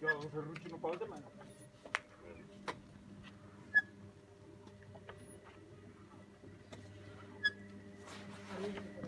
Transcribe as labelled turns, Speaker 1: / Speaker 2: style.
Speaker 1: Ja, we verroetje nog buiten, man.
Speaker 2: Thank.